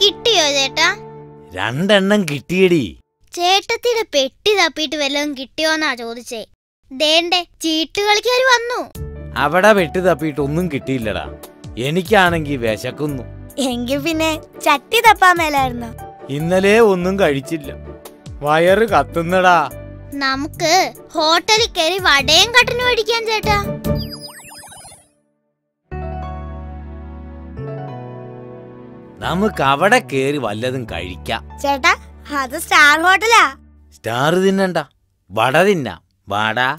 കിട്ടിയോ ചേട്ടാ? രണ്ടെണ്ണം കിട്ടിയടി. ചേട്ടത്തിയുടെ പെട്ടി തപ്പിയിട്ട് വല്ലതും കിട്ടിയോന്നാ ചോദിച്ചേ. ദേണ്ടേ ചീട്ട് കളിക്കാർ വന്നു. അവിടെ പെട്ടി തപ്പിയിട്ട് ഒന്നും കിട്ടിയില്ലടാ. എനിക്കാണെങ്കി വിശക്കുന്നു. എങ്കിൽ പിന്നെ ചട്ടി തപ്പാൻ മേലായിരുന്നു. ഇന്നലെ ഒന്നും കഴിച്ചില്ല. വയറ് കത്തുന്നടാ. നമുക്ക് ഹോട്ടലിൽ കയറി വടയും കട്ടന് മേടിക്കാൻ ചേട്ടാ. നമുക്ക് അവിടെ കേറി വല്ലതും കഴിക്കാം. ചേട്ടാ അത് സ്റ്റാർ ഹോട്ടലാ. സ്റ്റാർ തിന്നണ്ട. വട തിന്നാം. വാടാ.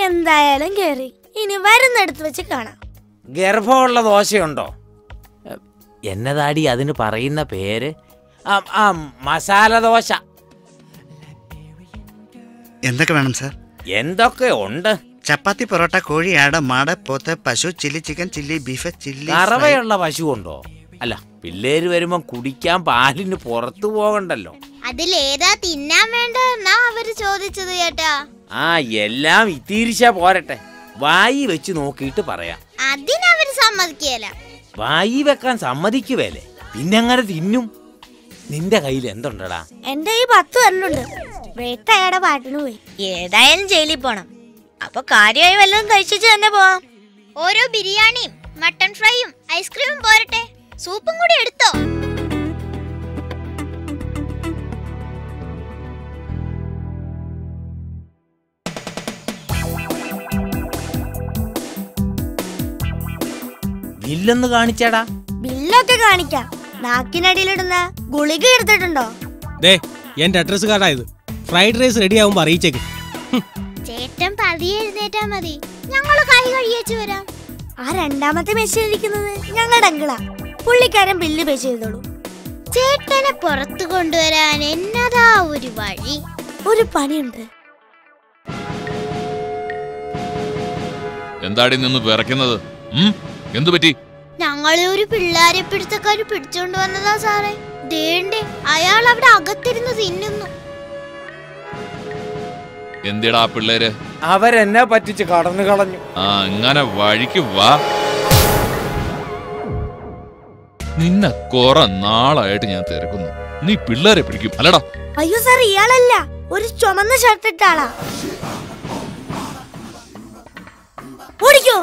എന്തായാലും കേറി. ഇനി വരുന്നിടത്ത് വെച്ച് കാണാം. ഗർഭമുള്ള ദോശയുണ്ടോ? എന്നതാടി അതിന് പറയുന്ന പേര്? ആ മസാല ദോശ. എന്തൊക്കെ വേണം സർ? എന്തൊക്കെ ഉണ്ട്? ചപ്പാത്തി പൊറോട്ട കോഴി ആട മാട പോത്ത് പശു chilli chicken chilli beef chilli അറവയുള്ള പശു ഉണ്ടോ അല്ല പിള്ളേര് വരുമ്പം കുടിക്കാൻ പാലിന് പുറത്തു പോകണ്ടല്ലോ. അതിലേതാ തിന്നാൻ വേണ്ടതെന്നാ അവർ ചോദിച്ചത് ചേട്ടാ. ആ എല്ലാം ഇത്തിരിച്ചാ പോരട്ടെ. വായി വെച്ച് നോക്കിയിട്ട് പറയാം. അതിനവര് സമ്മതിക്കല. വായി വെക്കാൻ സമ്മതിക്കുവേലേ. പിന്നെങ്ങനെ തിന്നും? നിന്റെ കയ്യിൽ എന്തുണ്ടടാ? എന്റെ ഈ പത്ത് വരുന്നുണ്ട് ബ്രേക്ക് പാട്ടിന് പോയി. ഏതായാലും ജയിലിൽ പോണം. അപ്പൊ കാര്യമായി വല്ലതും കഴിച്ചിട്ട് തന്നെ പോവാം. ഓരോ ബിരിയാണിയും മട്ടൺ ഫ്രൈയും ഐസ്ക്രീമും പോരട്ടെ. സൂപ്പും കൂടി എടുത്തോ. ബില്ലൊന്ന് കാണിച്ചാടാ. ബില്ലൊക്കെ കാണിക്കാം. നാക്കിനടിയിലിടുന്ന ഗുളിക എടുത്തിട്ടുണ്ടോ? ദേ എന്റെ അഡ്രസ് കാർഡായത് ഫ്രൈഡ് റൈസ് റെഡി ആവുമ്പോ അറിയിച്ചേക്ക്. ഹും, ചേട്ടൻ പതിയെ എഴുന്നേറ്റാ മതി. ഞങ്ങൾ കൈ കഴിയേച്ചു വരാം. ആ രണ്ടാമത്തെ മെഷീൻ ഇരിക്കുന്നത് ഞങ്ങളുടെ അങ്കിളാ. പുള്ളിക്കാരൻ ബില്ല് പേ ചെയ്തോളൂ. ചേട്ടനെ പുറത്തു കൊണ്ടുവരാൻ എന്നതാ ഒരു വഴി? ഒരു പണിയുണ്ട്. എന്താടി നിന്ന് വിറയ്ക്കുന്നത്? എന്തു പറ്റി? ഞങ്ങളെ ഒരു പിള്ളാരെ പിടുത്തക്കാര് പിടിച്ചോണ്ട് വന്നതാ സാറേ. ദേണ്ടേ അയാൾ അവിടെ അകത്തിരുന്ന് തിന്നുന്നു. എന്തിടാ പിള്ളേര്? അവരെന്നെ പറ്റിച്ച് കടന്നു കളഞ്ഞു. ആ അങ്ങനെ വഴിക്ക് വാ. നിന്നെ കൊറ നാളായിട്ട് ഞാൻ തിരക്കുന്നു. നീ പിള്ളേരെ പിടിക്കും അല്ലടാ. അയ്യോ സാർ ഇയാളല്ല. ഒരു ചുമന്ന ഷർട്ട് ഇട്ടാളാ ഓടിക്കോ.